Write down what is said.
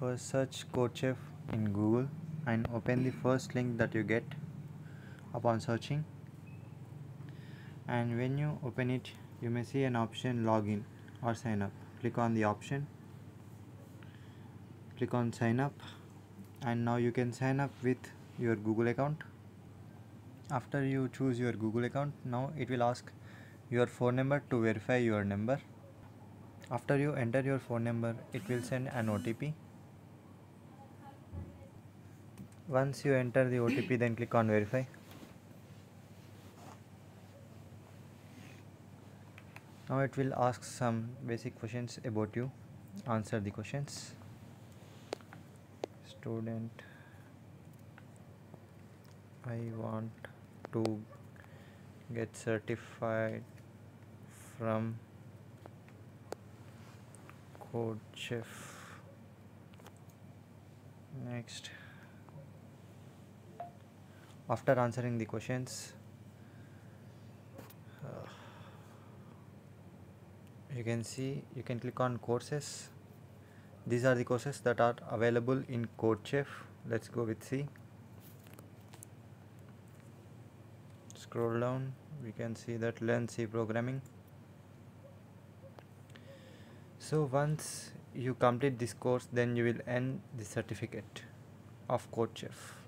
First search CodeChef in Google and open the first link that you get upon searching. And when you open it you may see an option login or sign up. Click on the option. Click on sign up. And now you can sign up with your Google account. After you choose your Google account now it will ask your phone number to verify your number. After you enter your phone number it will send an OTP once you enter the OTP then click on verify. Now it will ask some basic questions about you. Answer the questions. Student I want to get certified from code chef next after answering the questions. Uh, you can see you can click on courses. These are the courses that are available in CodeChef let's go with C. Scroll down. We can see that learn C programming. So once you complete this course then you will earn the certificate of CodeChef